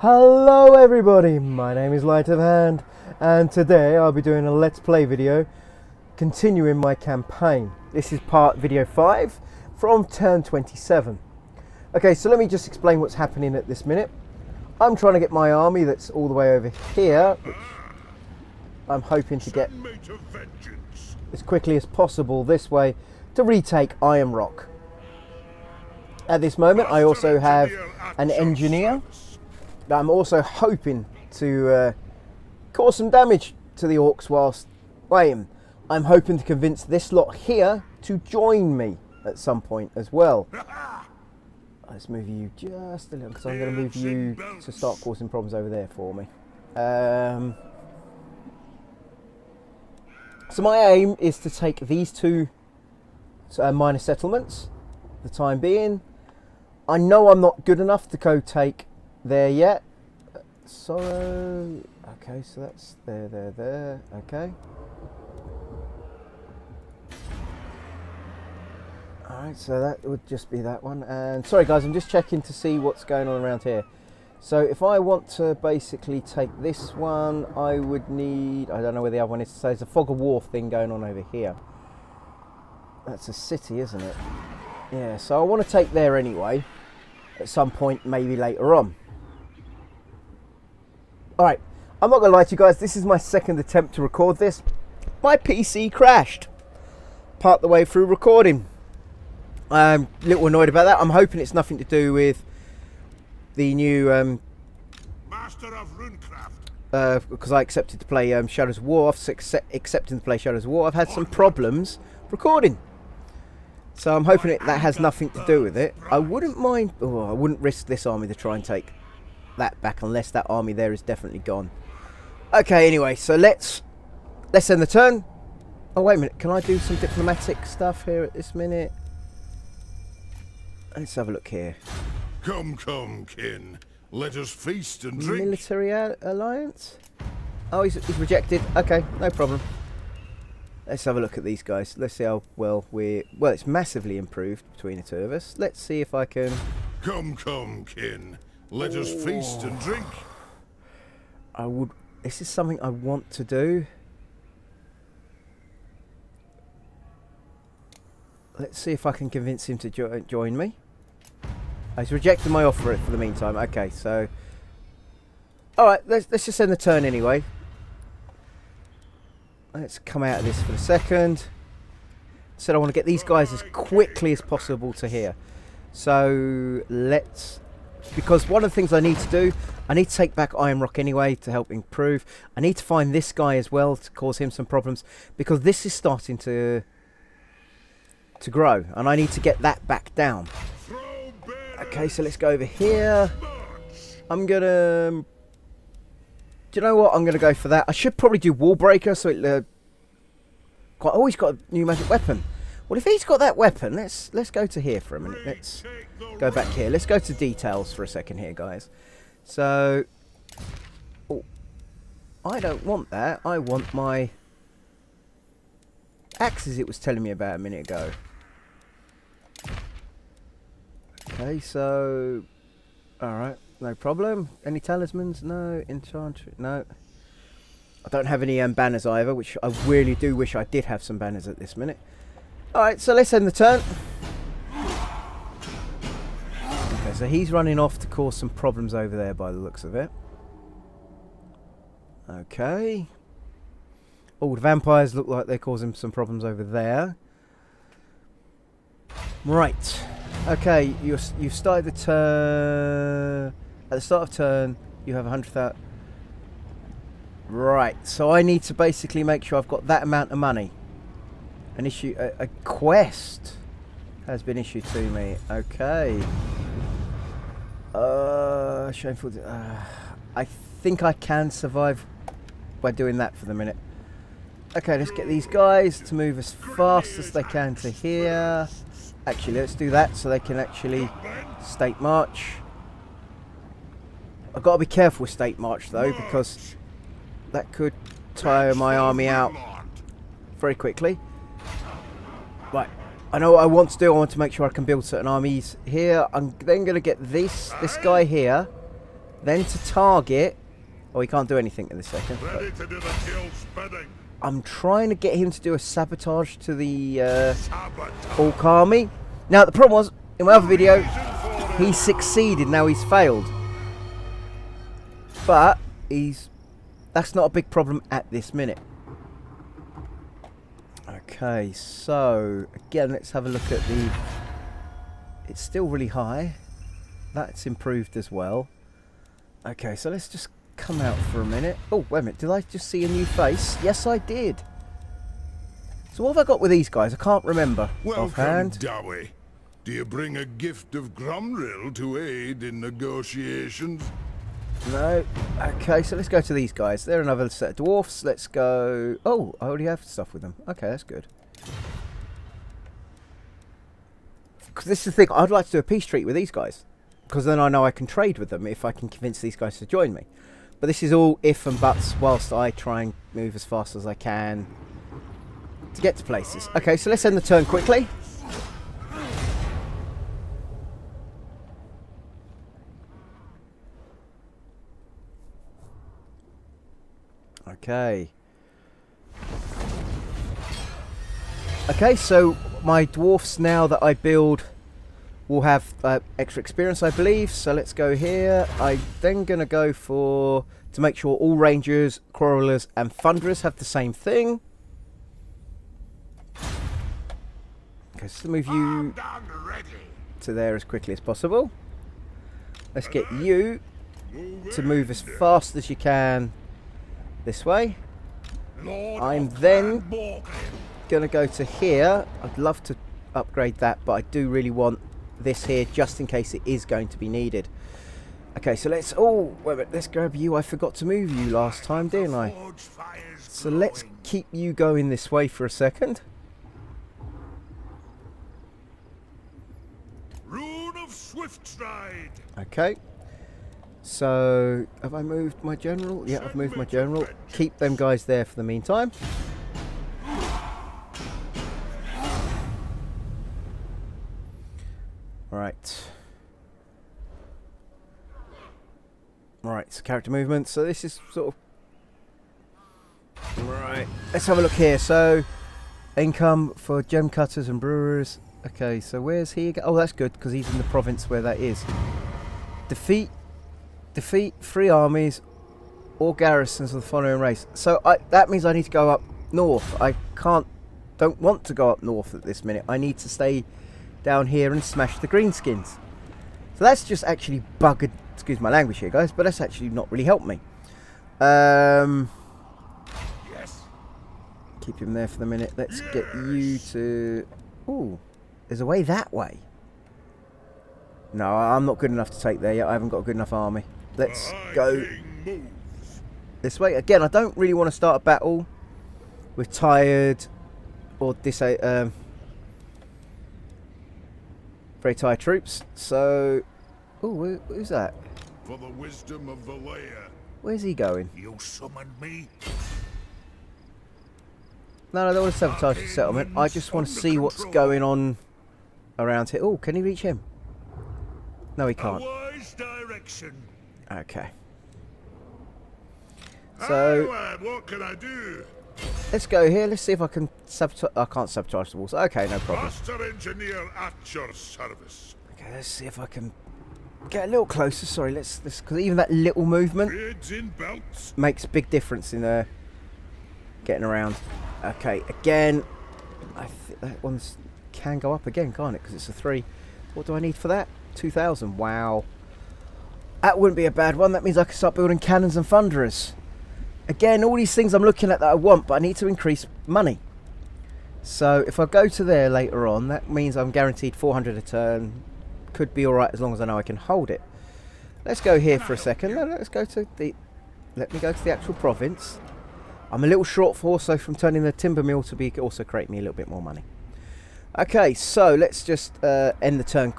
Hello everybody, my name is Light of Hand and today I'll be doing a let's play video continuing my campaign. This is part video 5 from turn 27. Okay, so let me just explain what's happening at this minute. I'm trying to get my army that's all the way over here, I'm hoping to get as quickly as possible this way to retake Iron Rock. At this moment I also have an engineer I'm also hoping to uh, cause some damage to the orcs whilst playing. I'm hoping to convince this lot here to join me at some point as well. Let's move you just a little, because I'm going to move you to start causing problems over there for me. Um, so my aim is to take these two uh, minor settlements, the time being. I know I'm not good enough to go take there yet. Sorrow. Okay, so that's there, there, there. Okay. Alright, so that would just be that one. And sorry guys, I'm just checking to see what's going on around here. So if I want to basically take this one, I would need, I don't know where the other one is, so there's a fog of war thing going on over here. That's a city, isn't it? Yeah, so I want to take there anyway, at some point, maybe later on. Alright, I'm not going to lie to you guys, this is my second attempt to record this. My PC crashed part the way through recording. I'm a little annoyed about that. I'm hoping it's nothing to do with the new... Um, Master of Runecraft. Because uh, I accepted to play um, Shadows of War. After accept, accepting to play Shadows of War, I've had some problems recording. So I'm hoping it, that has nothing to do with it. I wouldn't mind... Oh, I wouldn't risk this army to try and take that back unless that army there is definitely gone. Okay, anyway, so let's let's end the turn. Oh, wait a minute. Can I do some diplomatic stuff here at this minute? Let's have a look here. Come, come, kin. Let us feast and drink. Military alliance? Oh, he's, he's rejected. Okay, no problem. Let's have a look at these guys. Let's see how well we're... Well, it's massively improved between the two of us. Let's see if I can... Come, come, kin. Let us feast and drink. I would. This is something I want to do. Let's see if I can convince him to jo join me. He's rejected my offer for the meantime. Okay, so. Alright, let's, let's just end the turn anyway. Let's come out of this for a second. Said I want to get these guys as quickly as possible to here. So let's because one of the things I need to do, I need to take back Iron Rock anyway to help improve. I need to find this guy as well to cause him some problems because this is starting to to grow and I need to get that back down. Okay, so let's go over here. I'm gonna. Do you know what? I'm gonna go for that. I should probably do Wall Breaker so it. Uh, quite. Oh, he's got a new magic weapon. Well, if he's got that weapon, let's let's go to here for a minute. Let's go back here. Let's go to details for a second here, guys. So, oh, I don't want that. I want my axes it was telling me about a minute ago. Okay, so, alright, no problem. Any talismans? No. Enchantment? No. I don't have any um, banners either, which I really do wish I did have some banners at this minute. Alright, so let's end the turn. Okay, so he's running off to cause some problems over there by the looks of it. Okay. Oh, the vampires look like they're causing some problems over there. Right. Okay, you you've started the turn... At the start of turn, you have 100,000... Right, so I need to basically make sure I've got that amount of money. An issue, a, a quest has been issued to me. Okay. Uh, shameful. Uh, I think I can survive by doing that for the minute. Okay, let's get these guys to move as fast as they can to here. Actually, let's do that so they can actually state march. I've got to be careful with state march though because that could tire my army out very quickly. Right. I know what I want to do. I want to make sure I can build certain armies here. I'm then going to get this this guy here then to target. Oh, he can't do anything in this second. Ready to do the kill's bidding. I'm trying to get him to do a sabotage to the uh. Army. Now, the problem was, in my other video, he succeeded, now he's failed. But, he's... That's not a big problem at this minute. Okay, so, again, let's have a look at the... It's still really high. That's improved as well. Okay, so let's just come out for a minute. Oh, wait a minute, did I just see a new face? Yes, I did. So what have I got with these guys? I can't remember Welcome, offhand. Dawi. Do you bring a gift of Gromril to aid in negotiations? No. Okay, so let's go to these guys. They're another set of dwarfs. Let's go... Oh, I already have stuff with them. Okay, that's good. 'Cause this is the thing. I'd like to do a peace treaty with these guys. Because then I know I can trade with them if I can convince these guys to join me. But this is all if and buts whilst I try and move as fast as I can to get to places. Okay, so let's end the turn quickly. Okay. Okay, so my dwarfs now that I build will have uh, extra experience, I believe. So let's go here. I'm then going to go for to make sure all rangers, quarrelers, and thunderers have the same thing. Okay, so move you to there as quickly as possible. Let's get you to move as fast as you can this way. I'm then- Gonna go to here. I'd love to upgrade that, but I do really want this here just in case it is going to be needed. Okay, so let's. Oh, wait a minute. Let's grab you. I forgot to move you last time, didn't I? So let's keep you going this way for a second. Rune of Swift Stride. Okay. So, have I moved my general? Yeah, I've moved my general. Keep them guys there for the meantime. Right. Right, so character movement. So this is sort of... Right. Let's have a look here. So, income for gem cutters and brewers. Okay, so where's he? Oh, that's good, because he's in the province where that is. Defeat defeat three armies or garrisons of the following race. So I, that means I need to go up north. I can't, don't want to go up north at this minute. I need to stay down here and smash the greenskins. So that's just actually buggered, excuse my language here guys, but that's actually not really helped me. Um, Yes. keep him there for the minute. Let's get you to, ooh, there's a way that way. No, I'm not good enough to take there yet. I haven't got a good enough army. Let's go this way. Again, I don't really want to start a battle with tired or dis um, very tired troops. So, oh, who's that? For the wisdom of Valaya, Where's he going? you summoned me. No, no, I don't want to sabotage the settlement. I just want to see what's going on around here. Oh, can he reach him? No, he can't. Okay. So, lad, what can I do? let's go here. Let's see if I can sabotage. I can't sabotage the walls. Okay, no problem. Master engineer at your service. Okay, let's see if I can get a little closer. Sorry, let's let's because even that little movement makes a big difference in uh, getting around. Okay, again, I think that one's can go up again, can't it? Because it's a three. What do I need for that? Two thousand. Wow, that wouldn't be a bad one. That means I can start building cannons and thunderers. Again, all these things I'm looking at that I want, but I need to increase money. So if I go to there later on, that means I'm guaranteed 400 a turn. Could be alright as long as I know I can hold it. Let's go here for a second. No, let's go to the... Let me go to the actual province. I'm a little short for also from turning the timber mill to be also create me a little bit more money. Okay, so let's just uh, end the turn.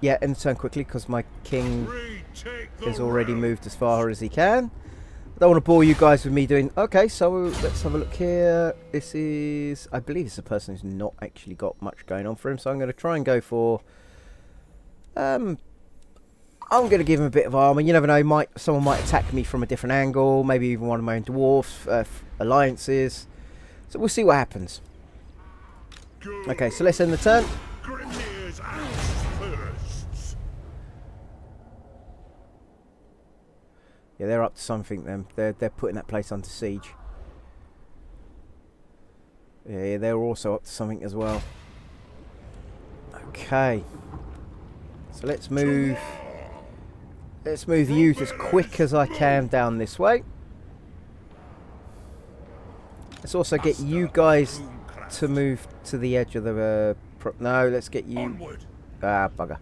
Yeah, end the turn quickly because my king has already moved as far as he can. I don't want to bore you guys with me doing. Okay, so let's have a look here. This is, I believe, it's a person who's not actually got much going on for him. So I'm going to try and go for. Um, I'm going to give him a bit of armor. You never know, might someone might attack me from a different angle, maybe even one of my own dwarfs, uh, alliances. So we'll see what happens. Okay, so let's end the turn. Yeah, they're up to something then. They're, they're putting that place under siege. Yeah, they're also up to something as well. Okay. So let's move... Let's move you as quick as I can down this way. Let's also get you guys to move to the edge of the... Uh, no, let's get you... Ah, bugger.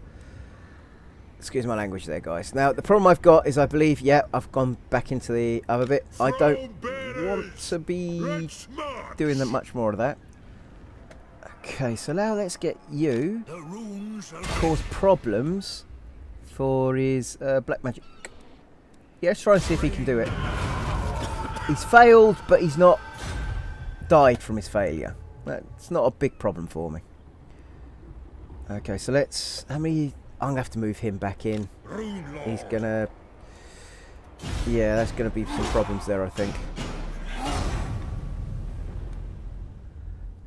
Excuse my language there, guys. Now, the problem I've got is I believe, yeah, I've gone back into the other bit. I don't want to be doing that much more of that. Okay, so now let's get you cause problems for his uh, black magic. Yeah, let's try and see if he can do it. He's failed, but he's not died from his failure. That's not a big problem for me. Okay, so let's... How many I'm going to have to move him back in. He's going to... Yeah, that's going to be some problems there, I think.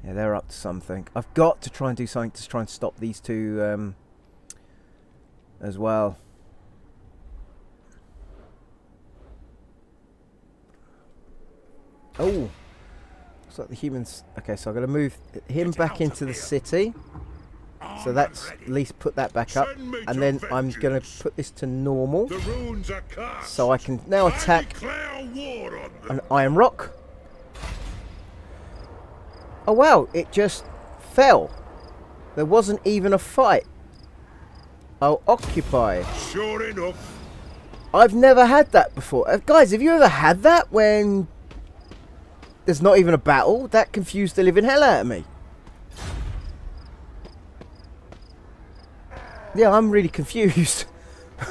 Yeah, they're up to something. I've got to try and do something to try and stop these two um, as well. Oh! Looks like the humans... Okay, so I'm going to move him back into the city. So that's at least put that back up. And then I'm going to put this to normal. So I can now attack an iron rock. Oh wow, it just fell. There wasn't even a fight. I'll occupy. Sure enough. I've never had that before. Uh, guys, have you ever had that when there's not even a battle? That confused the living hell out of me. Yeah, I'm really confused.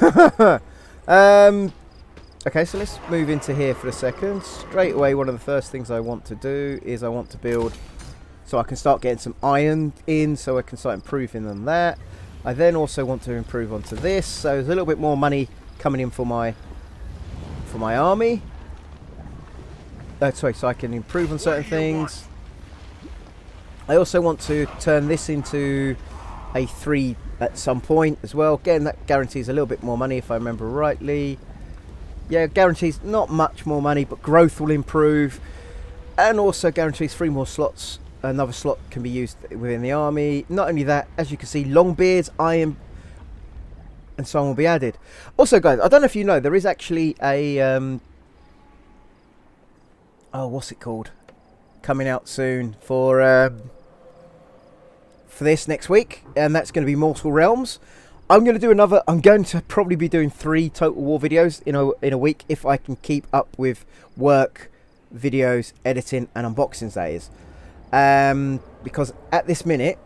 um, okay, so let's move into here for a second. Straight away, one of the first things I want to do is I want to build so I can start getting some iron in so I can start improving on that. I then also want to improve onto this, so there's a little bit more money coming in for my for my army. Uh, sorry, so I can improve on certain things. I also want to turn this into a 3 at some point as well. Again, that guarantees a little bit more money if I remember rightly. Yeah, guarantees not much more money, but growth will improve. And also guarantees three more slots. Another slot can be used within the army. Not only that, as you can see, long beards, iron, and so on will be added. Also, guys, I don't know if you know, there is actually a... Um, oh, what's it called? Coming out soon for... Um, for this next week, and that's going to be Mortal Realms. I'm going to do another. I'm going to probably be doing three Total War videos in a in a week if I can keep up with work, videos, editing, and unboxings. That is, um, because at this minute,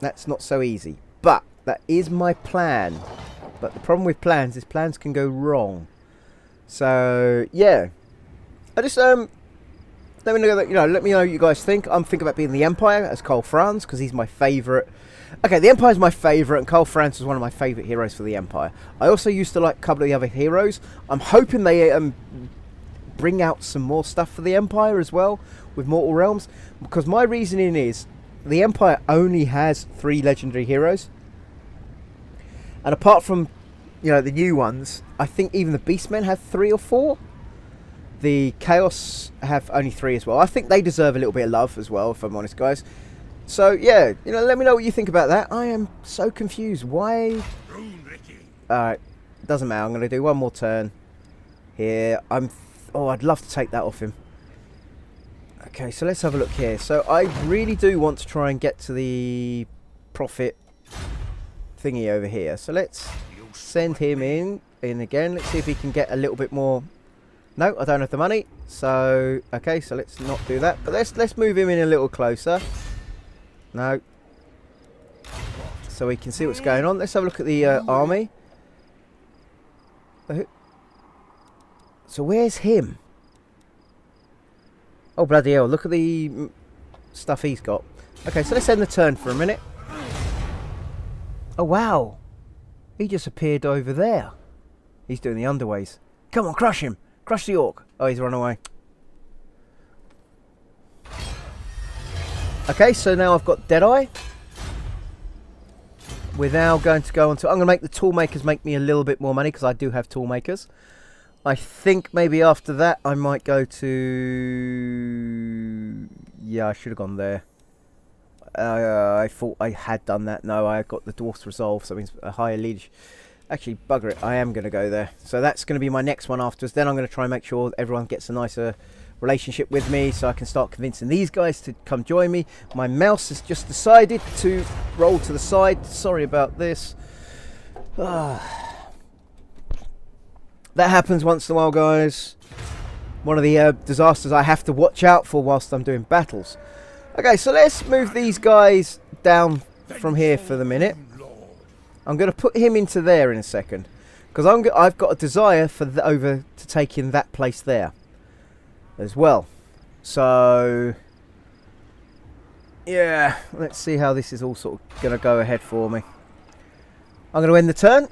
that's not so easy. But that is my plan. But the problem with plans is plans can go wrong. So yeah, I just um let me know you know. Let me know what you guys think. I'm thinking about being the Empire as Karl Franz because he's my favourite. Okay, the Empire is my favourite, and Karl Franz is one of my favourite heroes for the Empire. I also used to like a couple of the other heroes. I'm hoping they um, bring out some more stuff for the Empire as well with Mortal Realms because my reasoning is the Empire only has three legendary heroes, and apart from you know the new ones, I think even the Beastmen have three or four. The Chaos have only three as well. I think they deserve a little bit of love as well, if I'm honest, guys. So, yeah, you know, let me know what you think about that. I am so confused. Why? Alright, doesn't matter. I'm going to do one more turn here. I'm... Oh, I'd love to take that off him. Okay, so let's have a look here. So I really do want to try and get to the profit thingy over here. So let's send him in, in again. Let's see if he can get a little bit more no, I don't have the money. So, okay, so let's not do that. But let's let's move him in a little closer. No. So we can see what's going on. Let's have a look at the uh, army. So where's him? Oh, bloody hell. Look at the mm, stuff he's got. Okay, so let's end the turn for a minute. Oh, wow. He just appeared over there. He's doing the underways. Come on, crush him. Crush the orc. Oh, he's run away. Okay, so now I've got Deadeye. We're now going to go on to... I'm going to make the tool makers make me a little bit more money because I do have tool makers. I think maybe after that I might go to... Yeah, I should have gone there. Uh, I thought I had done that. No, I got the Dwarfs Resolve, so it means a higher leadership. Actually, bugger it, I am going to go there. So that's going to be my next one afterwards. Then I'm going to try and make sure everyone gets a nicer relationship with me so I can start convincing these guys to come join me. My mouse has just decided to roll to the side. Sorry about this. Ah. That happens once in a while, guys. One of the uh, disasters I have to watch out for whilst I'm doing battles. Okay, so let's move these guys down from here for the minute. I'm going to put him into there in a second. Because I'm, I've got a desire for the, over to take in that place there. As well. So... Yeah, let's see how this is all sort of going to go ahead for me. I'm going to end the turn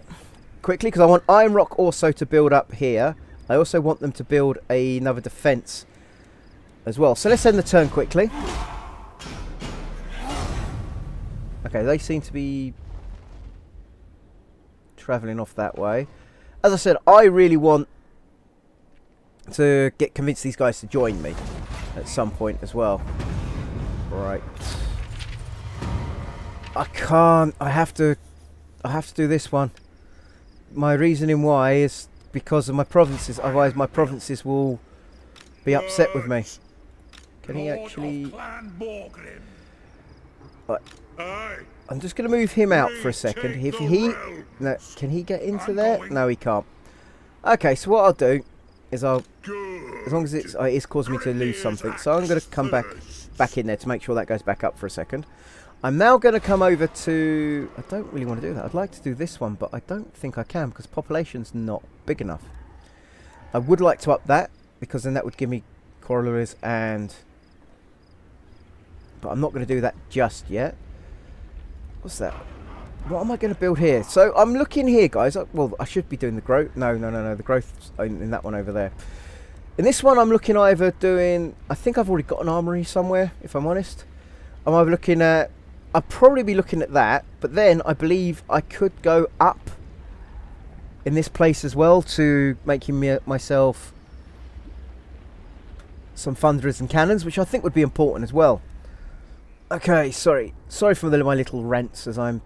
quickly because I want Iron Rock also to build up here. I also want them to build another defense as well. So let's end the turn quickly. Okay, they seem to be travelling off that way. As I said, I really want to get convince these guys to join me at some point as well. Right. I can't. I have to. I have to do this one my reasoning why is because of my provinces. Otherwise, my provinces will be upset with me. Can he actually... Right. I'm just going to move him out for a second. If he... No, can he get into there? No, he can't. Okay, so what I'll do is I'll... As long as it's, uh, it's causing me to lose something. So I'm going to come back back in there to make sure that goes back up for a second. I'm now going to come over to... I don't really want to do that. I'd like to do this one, but I don't think I can because population's not big enough. I would like to up that because then that would give me quarrelers and... But I'm not going to do that just yet. What's that? What am I going to build here? So I'm looking here, guys. Uh, well, I should be doing the growth. No, no, no, no. The growth in that one over there. In this one, I'm looking either doing... I think I've already got an armory somewhere, if I'm honest. I'm either looking at I'd probably be looking at that, but then I believe I could go up in this place as well to making me uh, myself some thunderers and cannons, which I think would be important as well. Okay, sorry. Sorry for the, my little rants as I'm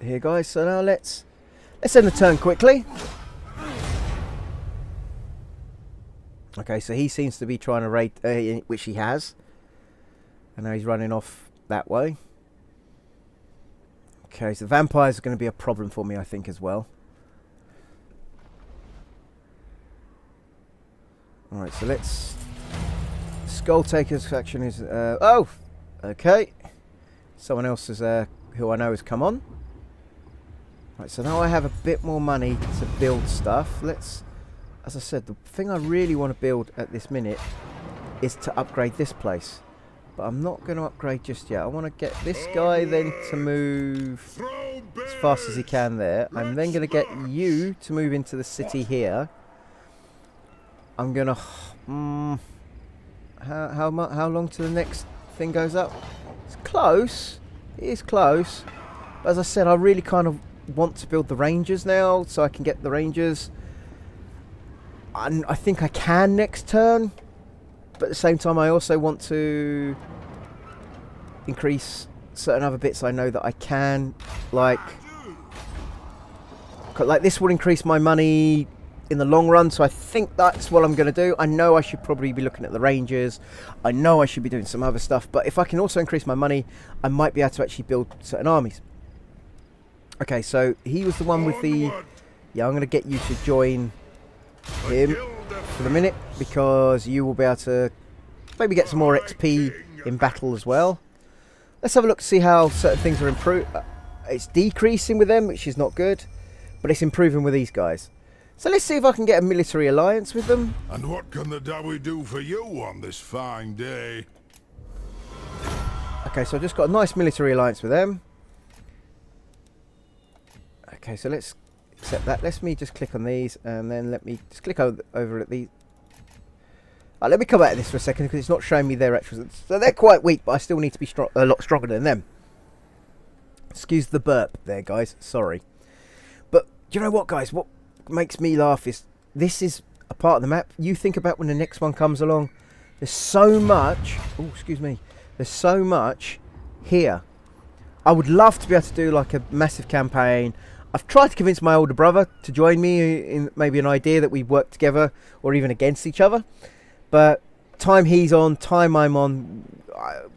here, guys. So now let's let's end the turn quickly. Okay, so he seems to be trying to raid, uh, which he has. And now he's running off that way. Okay, so vampires are going to be a problem for me, I think, as well. Alright, so let's... Skull Taker's faction is... Uh, oh! Okay. Someone else is, uh, who I know has come on. Right, so now I have a bit more money to build stuff. Let's... As I said, the thing I really want to build at this minute is to upgrade this place. But I'm not going to upgrade just yet. I want to get this guy then to move as fast as he can there. I'm then going to get you to move into the city here. I'm going to... Um, how, how, how long to the next thing goes up? It's close. It is close. But as I said, I really kind of want to build the Rangers now so I can get the Rangers. And I think I can next turn but at the same time I also want to increase certain other bits I know that I can like like this will increase my money in the long run so I think that's what I'm going to do I know I should probably be looking at the Rangers I know I should be doing some other stuff but if I can also increase my money I might be able to actually build certain armies okay so he was the one with the yeah I'm going to get you to join him for the minute because you will be able to maybe get some more XP in battle as well. Let's have a look to see how certain things are improved. Uh, it's decreasing with them, which is not good, but it's improving with these guys. So let's see if I can get a military alliance with them. And what can the Dawi do for you on this fine day? Okay, so I've just got a nice military alliance with them. Okay, so let's accept that. Let me just click on these and then let me just click over, over at these. Uh, let me come out of this for a second because it's not showing me their actual. So they're quite weak, but I still need to be a lot stronger than them. Excuse the burp there, guys. Sorry. But you know what, guys? What makes me laugh is this is a part of the map. You think about when the next one comes along. There's so much. Oh, excuse me. There's so much here. I would love to be able to do like a massive campaign. I've tried to convince my older brother to join me in maybe an idea that we work together or even against each other. But time he's on, time I'm on,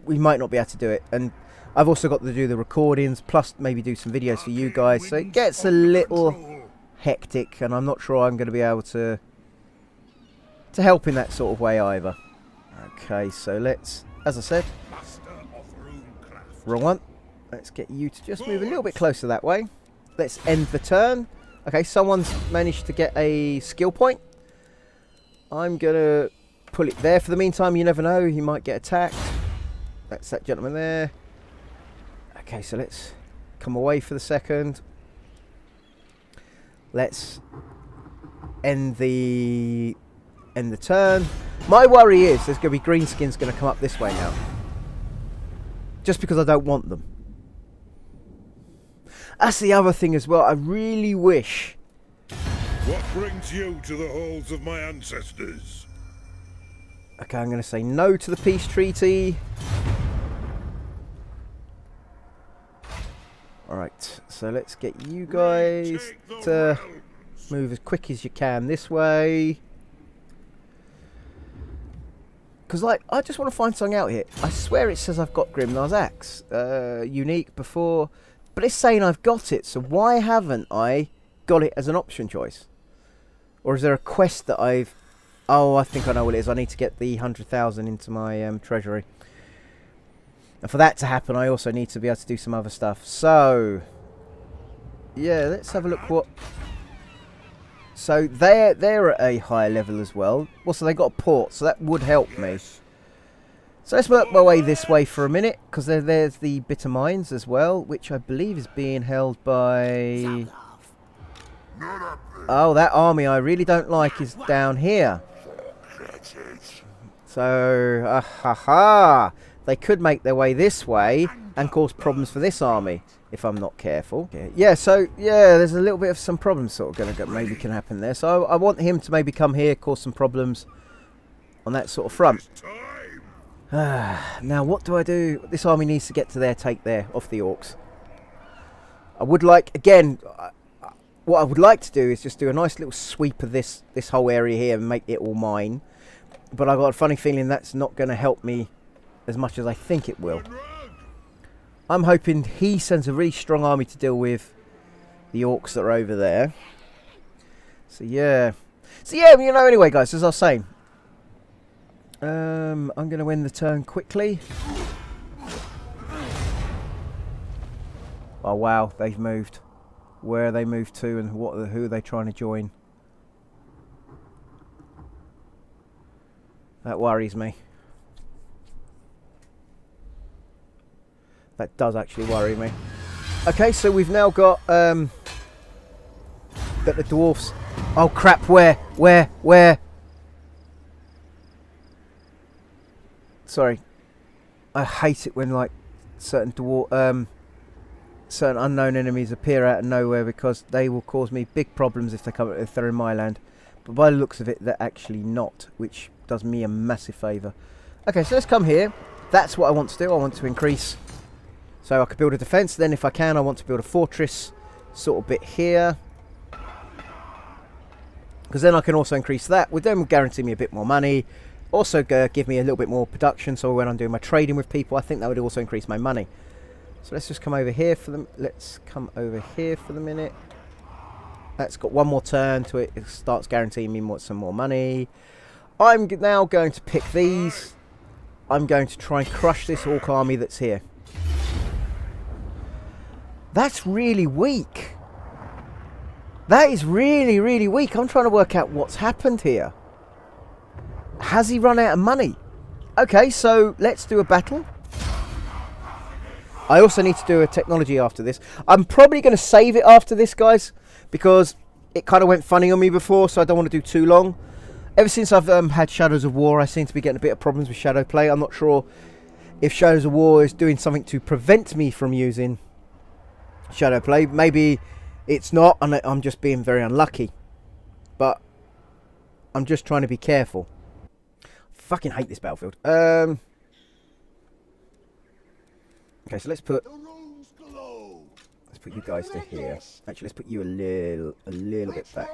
we might not be able to do it. And I've also got to do the recordings, plus maybe do some videos for you guys. So it gets a little hectic, and I'm not sure I'm going to be able to to help in that sort of way either. Okay, so let's, as I said, wrong one. Let's get you to just move a little bit closer that way. Let's end the turn. Okay, someone's managed to get a skill point. I'm going to pull it there for the meantime. You never know, he might get attacked. That's that gentleman there. Okay, so let's come away for the second. Let's end the end the turn. My worry is there's going to be green skins going to come up this way now. Just because I don't want them. That's the other thing as well. I really wish. What brings you to the halls of my ancestors? Okay, I'm going to say no to the peace treaty. Alright, so let's get you guys to move as quick as you can this way. Because, like, I just want to find something out here. I swear it says I've got Grimnir's Axe. Uh, unique before. But it's saying I've got it, so why haven't I got it as an option choice? Or is there a quest that I've... Oh, I think I know what it is. I need to get the 100,000 into my um, treasury. And for that to happen, I also need to be able to do some other stuff. So, yeah, let's have a look what... So they're, they're at a higher level as well. Well, so they got a port, so that would help me. So let's work my way this way for a minute, because there, there's the Bitter Mines as well, which I believe is being held by... Oh, that army I really don't like is down here. So, ah ha ha they could make their way this way and cause problems for this army if I'm not careful. Yeah, so, yeah, there's a little bit of some problems sort of going to maybe can happen there. So I, I, want him to maybe come here, cause some problems on that sort of front. now, what do I do? This army needs to get to their take there, off the orcs. I would like, again, what I would like to do is just do a nice little sweep of this, this whole area here and make it all mine. But I've got a funny feeling that's not going to help me as much as I think it will. I'm hoping he sends a really strong army to deal with the orcs that are over there. So yeah. So yeah, you know, anyway guys, as I was saying, um, I'm going to win the turn quickly. Oh wow, they've moved. Where they moved to and what who are they trying to join? That worries me. That does actually worry me. Okay, so we've now got um, got the dwarfs. Oh crap! Where? Where? Where? Sorry, I hate it when like certain dwarf, um, certain unknown enemies appear out of nowhere because they will cause me big problems if they come if they're in my land. But by the looks of it, they're actually not, which does me a massive favour. Okay, so let's come here. That's what I want to do. I want to increase so I could build a defence. Then if I can, I want to build a fortress sort of bit here. Because then I can also increase that. Would then guarantee me a bit more money. Also give me a little bit more production. So when I'm doing my trading with people, I think that would also increase my money. So let's just come over here for them. Let's come over here for the minute. That's got one more turn to it. It starts guaranteeing me more, some more money. I'm now going to pick these. I'm going to try and crush this Orc army that's here. That's really weak. That is really, really weak. I'm trying to work out what's happened here. Has he run out of money? Okay, so let's do a battle. I also need to do a technology after this. I'm probably going to save it after this, guys, because it kind of went funny on me before, so I don't want to do too long. Ever since I've um, had Shadows of War, I seem to be getting a bit of problems with Shadow Play. I'm not sure if Shadows of War is doing something to prevent me from using Shadow Play. Maybe it's not, and I'm just being very unlucky. But I'm just trying to be careful. Fucking hate this battlefield. Um. Okay, so let's put let's put you guys to here. Actually, let's put you a little a little bit back.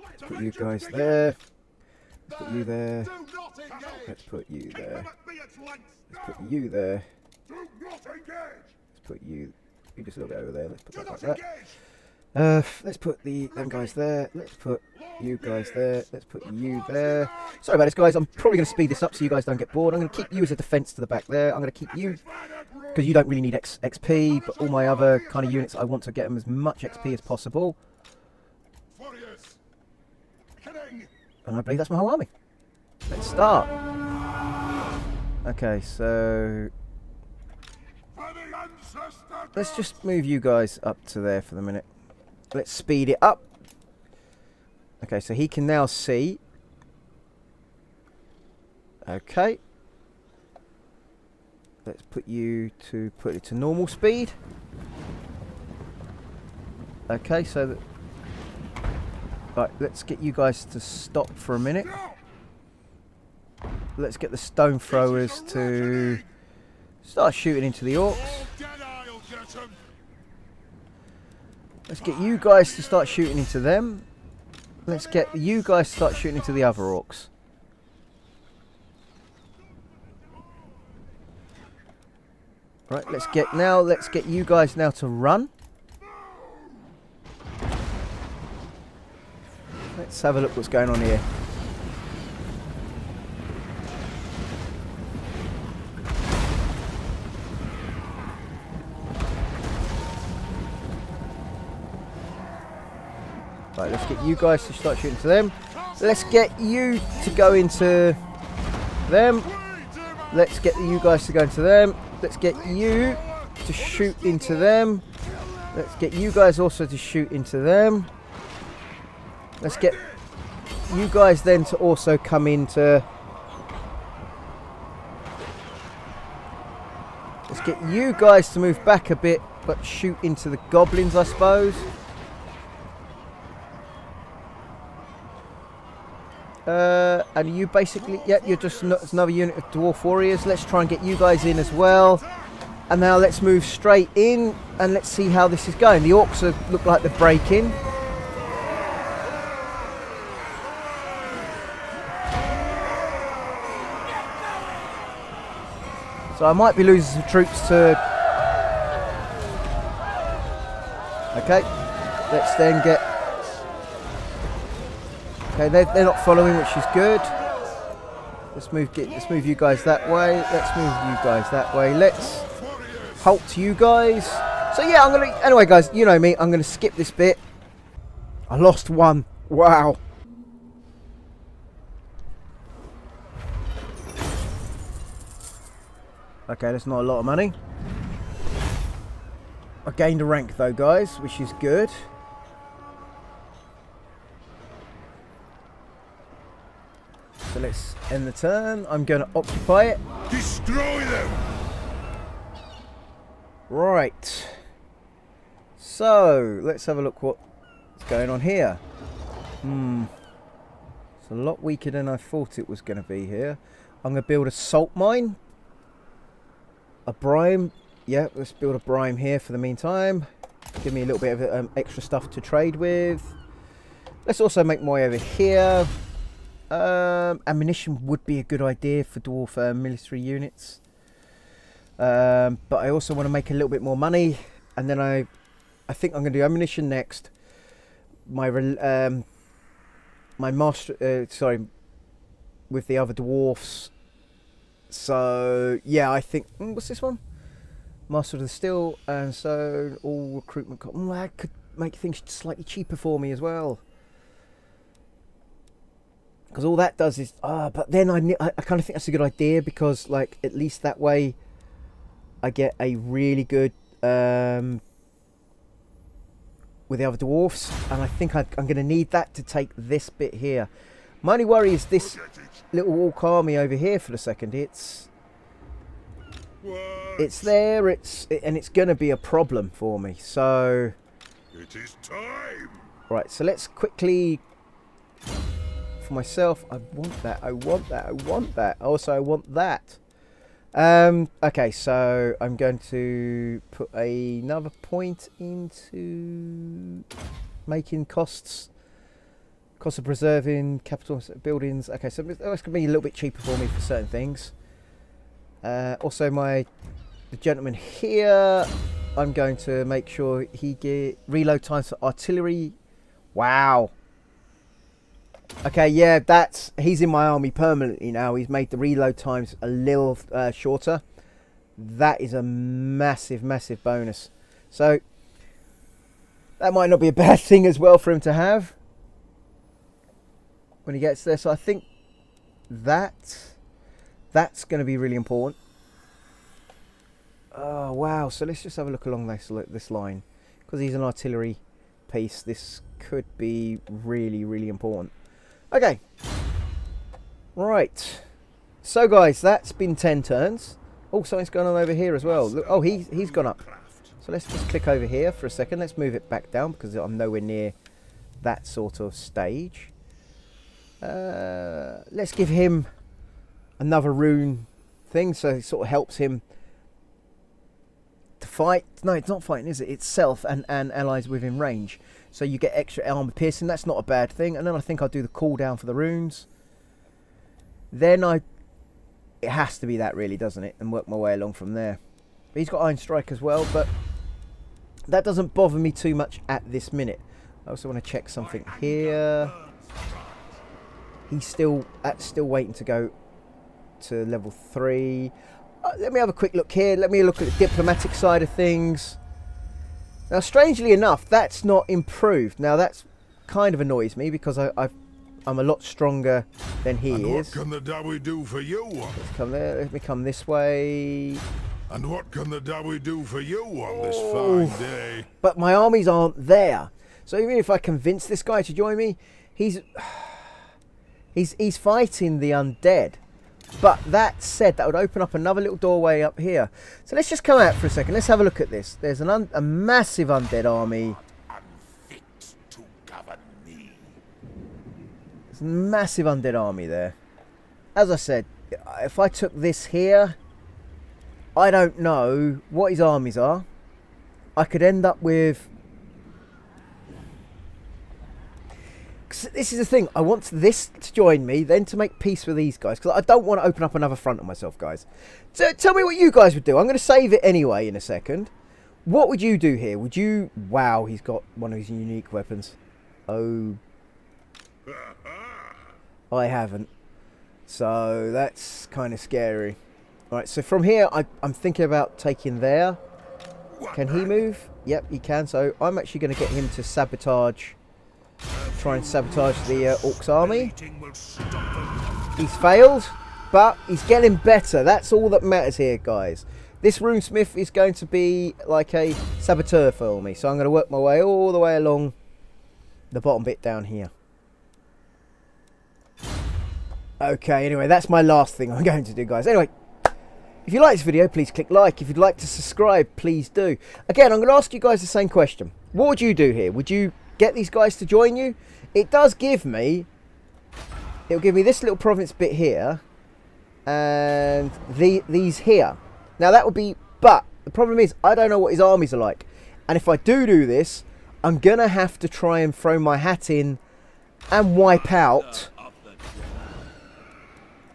Let's put you guys there. Let's put you there. Let's put you there. Let's put you there. Put you you just a little bit over there. Let's put that like that. Uh, let's put the them guys there. Let's put you guys there. Let's put you there. Sorry about this, guys. I'm probably going to speed this up so you guys don't get bored. I'm going to keep you as a defense to the back there. I'm going to keep you because you don't really need X XP, but all my other kind of units, I want to get them as much XP as possible. And I believe that's my whole army. Let's start. Okay, so let's just move you guys up to there for the minute. Let's speed it up. Okay, so he can now see. Okay. Let's put you to put it to normal speed. Okay, so that right, let's get you guys to stop for a minute. Let's get the stone throwers to start shooting into the orcs. Let's get you guys to start shooting into them. Let's get you guys to start shooting into the other orcs. Right, let's get now, let's get you guys now to run. Let's have a look what's going on here. Right, let's get you guys to start shooting to them. Let's get you to go into them. Let's get you guys to go into them. Let's get you to shoot into them. Let's get you guys also to shoot into them. Let's get you guys then to also come into... Let's get you guys to move back a bit, but shoot into the goblins, I suppose. Uh, and you basically, yeah, you're just another unit of Dwarf Warriors. Let's try and get you guys in as well. And now let's move straight in and let's see how this is going. The Orcs are, look like they're breaking. So I might be losing some troops to... Okay, let's then get Okay, they're, they're not following, which is good. Let's move. Get, let's move you guys that way. Let's move you guys that way. Let's halt you guys. So yeah, I'm gonna. Anyway, guys, you know me. I'm gonna skip this bit. I lost one. Wow. Okay, that's not a lot of money. I gained a rank though, guys, which is good. So let's end the turn. I'm going to occupy it. Destroy them! Right. So, let's have a look what's going on here. Hmm. It's a lot weaker than I thought it was going to be here. I'm going to build a salt mine. A brine. Yeah, let's build a brine here for the meantime. Give me a little bit of um, extra stuff to trade with. Let's also make my way over here. Um, ammunition would be a good idea for dwarf uh, military units. Um, but I also want to make a little bit more money, and then I, I think I'm going to do ammunition next. My um, my master, uh, sorry, with the other dwarfs. So yeah, I think mm, what's this one? Master of the Steel, and so all recruitment. Mm, that could make things slightly cheaper for me as well because all that does is ah but then I, I, I kind of think that's a good idea because like at least that way I get a really good um with the other dwarfs, and I think I, I'm going to need that to take this bit here. My only worry is this little orc army over here for the second. It's it's there, it's and it's going to be a problem for me. So It is time. right, so let's quickly for myself. I want that. I want that. I want that. Also, I want that. Um, okay, so I'm going to put another point into making costs. Cost of preserving capital buildings. Okay, so that's going to be a little bit cheaper for me for certain things. Uh, also, my the gentleman here, I'm going to make sure he get reload times for artillery. Wow. Okay, yeah, that's he's in my army permanently now. He's made the reload times a little uh, shorter. That is a massive, massive bonus. So that might not be a bad thing as well for him to have when he gets there. So I think that that's going to be really important. Oh wow! So let's just have a look along this this line because he's an artillery piece. This could be really, really important. Okay. Right. So guys, that's been 10 turns. Oh, something's going on over here as well. Look, oh, he, he's gone up. So let's just click over here for a second. Let's move it back down because I'm nowhere near that sort of stage. Uh, let's give him another rune thing so it sort of helps him to fight. No, it's not fighting, is it? It's self and, and allies within range. So you get extra armor piercing. That's not a bad thing. And then I think I'll do the cooldown for the runes. Then I... It has to be that really, doesn't it? And work my way along from there. But he's got Iron Strike as well, but... That doesn't bother me too much at this minute. I also want to check something here. He's still... That's still waiting to go to level 3. Uh, let me have a quick look here. Let me look at the diplomatic side of things. Now, strangely enough, that's not improved. Now, that's kind of annoys me because I, I've, I'm a lot stronger than he and is. what can the Dawi do for you? Let's come there. Let me come this way. And what can the Dawi do for you on this Oh. fine day? But my armies aren't there. So even if I convince this guy to join me, he's he's he's fighting the undead. But that said, that would open up another little doorway up here. So let's just come out for a second. Let's have a look at this. There's an un a massive undead army. There's a massive undead army there. As I said, if I took this here, I don't know what his armies are. I could end up with this is the thing. I want this to join me, then to make peace with these guys. Because I don't want to open up another front on myself, guys. So tell me what you guys would do. I'm going to save it anyway in a second. What would you do here? Would you... Wow, he's got one of his unique weapons. Oh. I haven't. So that's kind of scary. Alright, so from here, I, I'm thinking about taking there. Can he move? Yep, he can. So I'm actually going to get him to sabotage try and sabotage the uh, Orcs army. He's failed, but he's getting better. That's all that matters here, guys. This runesmith is going to be like a saboteur for me, so I'm going to work my way all the way along the bottom bit down here. Okay, anyway, that's my last thing I'm going to do, guys. Anyway, if you like this video, please click like. If you'd like to subscribe, please do. Again, I'm going to ask you guys the same question. What would you do here? Would you get these guys to join you? It does give me... It'll give me this little province bit here. And the, these here. Now, that would be... But, the problem is, I don't know what his armies are like. And if I do do this, I'm going to have to try and throw my hat in and wipe out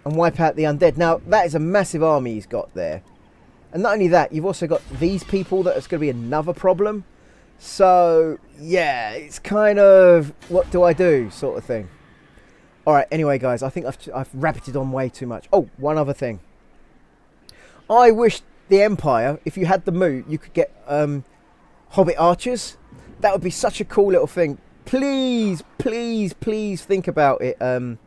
and wipe out the undead. Now, that is a massive army he's got there. And not only that, you've also got these people that is going to be another problem. So, yeah, it's kind of, what do I do sort of thing. Alright, anyway, guys, I think I've, I've rabbited on way too much. Oh, one other thing. I wish the Empire, if you had the moot, you could get um, Hobbit archers. That would be such a cool little thing. Please, please, please think about it. Um,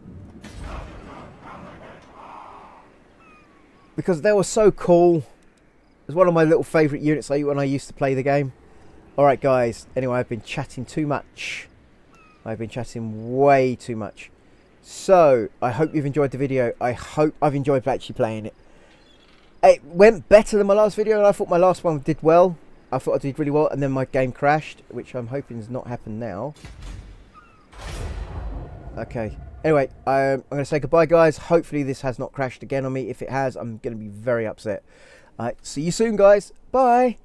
because they were so cool. It was one of my little favourite units when I used to play the game. Alright guys, anyway I've been chatting too much. I've been chatting way too much. So, I hope you've enjoyed the video. I hope I've enjoyed actually playing it. It went better than my last video and I thought my last one did well. I thought I did really well and then my game crashed, which I'm hoping has not happened now. Okay. Anyway, I'm, going to say goodbye, guys. Hopefully this has not crashed again on me. If it has, I'm going to be very upset. Alright, see you soon, guys. Bye.